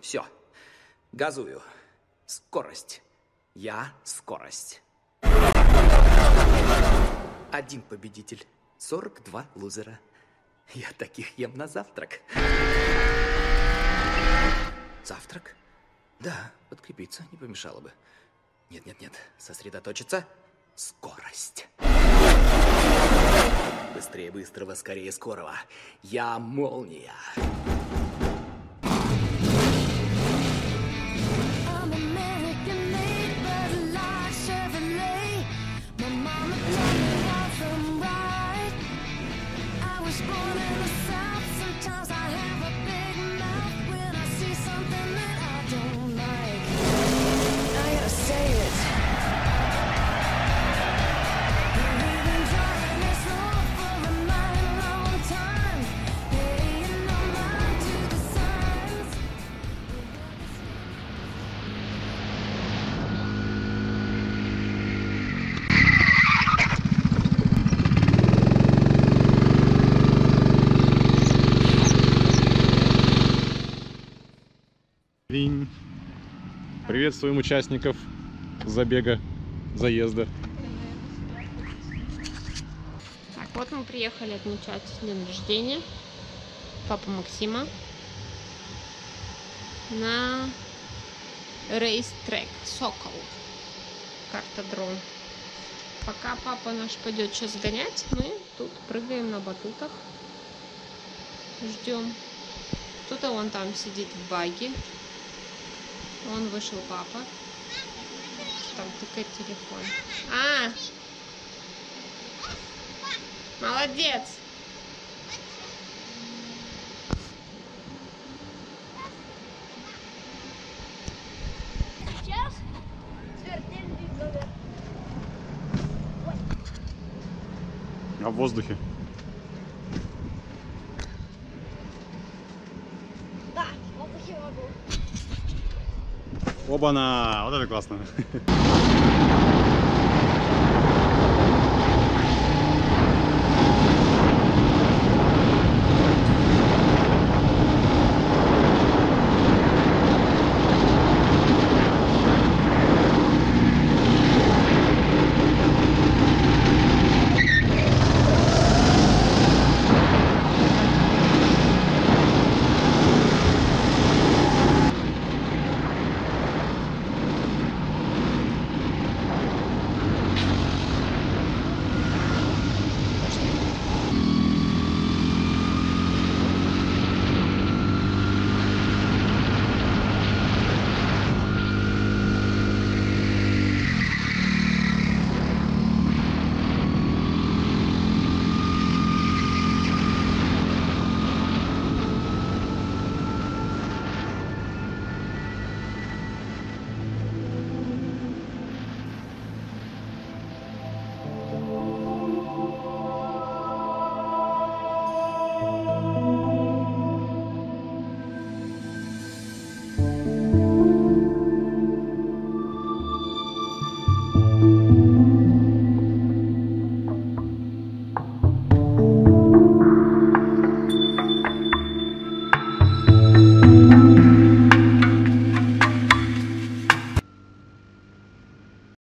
Все. Газую. Скорость. Я скорость. Один победитель. 42 лузера. Я таких ем на завтрак. Завтрак? Да, подкрепиться не помешало бы. Нет-нет-нет, сосредоточиться. Скорость. Быстрее быстрого, скорее скорого. Я молния. Was born Линь. Приветствуем участников забега, заезда. Так, вот мы приехали отмечать день рождения папы Максима на рейс-трек Сокол. Картодром. Пока папа наш пойдет сейчас гонять, мы тут прыгаем на батутах. Ждем. Кто-то вон там сидит в баге. Вон вышел папа. Там тыкает телефон. А! Молодец! Сейчас смертельный номер. А в воздухе? Да, вот такие могу. Оба-на! Вот это классно.